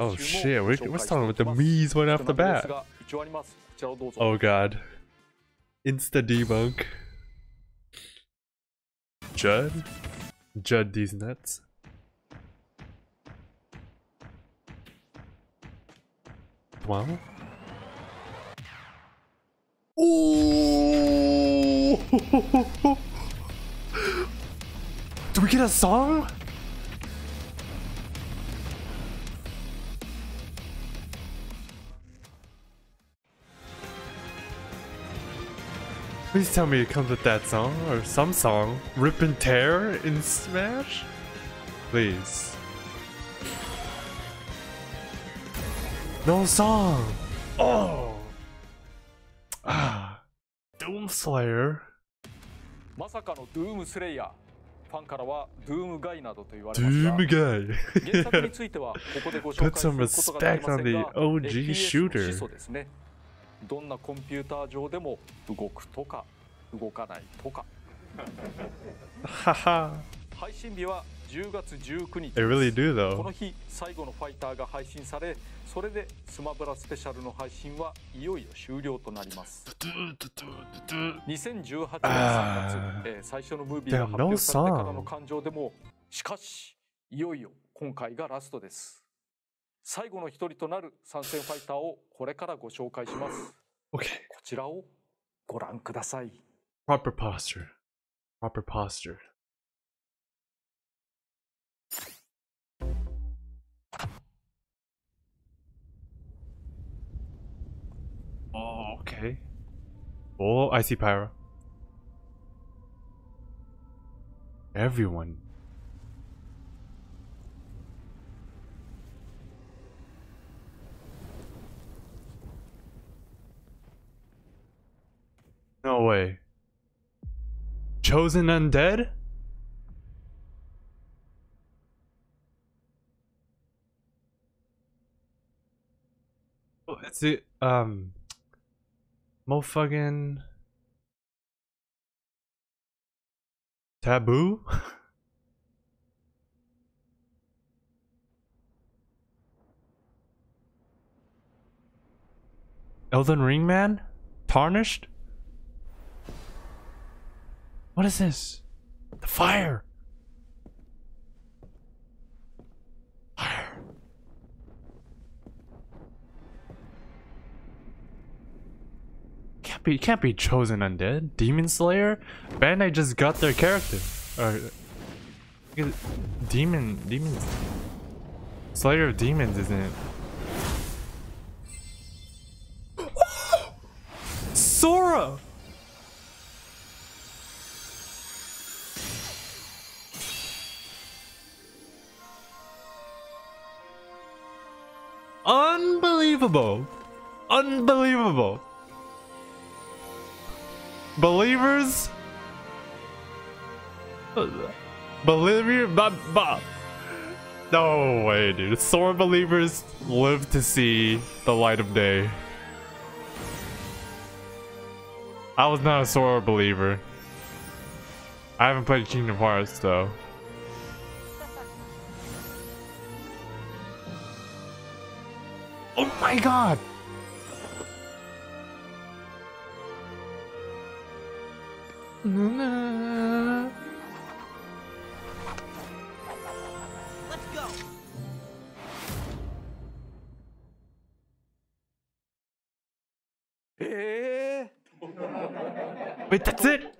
Oh shit, oh, we're, we're starting with the Mii's one off the bat. Oh god. Insta debunk. Judd? Judd these nuts. Well. Ooh! Do we get a song? Please tell me it comes with that song or some song. Rip and tear in Smash? Please. No song! Oh! Ah. Doom Slayer. まさかのドゥームスレイヤー。ファンからはドゥームガイなどと言われ Doom ますが、 guy. 原作についてはここでご紹 Put 介す some ることができ respect ま on せ the んが、 OG FPS の shooter. 始祖ですね。 どんなコンピューター上でも動くとか動かないとか。配信日は10月19日 really do この.日最後のファイターが配信されそれでスマブラスペシャルの配信はいよいよ終了となります2018年3月、えー最初のムービーが発表されてからの感情でもしかしいよいよ今回がラストです最後の一人となる参戦ファイターをこれからご紹介します Okay. こちらをご覧ください Proper posture. Proper posture. Oh, okay. Oh, I see Pyro. Everyone. Chosen undead? Oh, Is it um motherfucking Tabuu? Elden Ring man? Tarnished? What is this? The fire! Fire. Can't be can't be chosen undead. Demon Slayer? Bandai just got their character. Or Demon Demons Slayer of Demons isn't it? Sora! Unbelievable. Unbelievable. Believers? Believer? Ba- ba- No way, dude. Sora believers live to see the light of day. I was not a Sora believer. I haven't played Kingdom Hearts though. Oh my god! Let's go. Eh? Wait, that's it?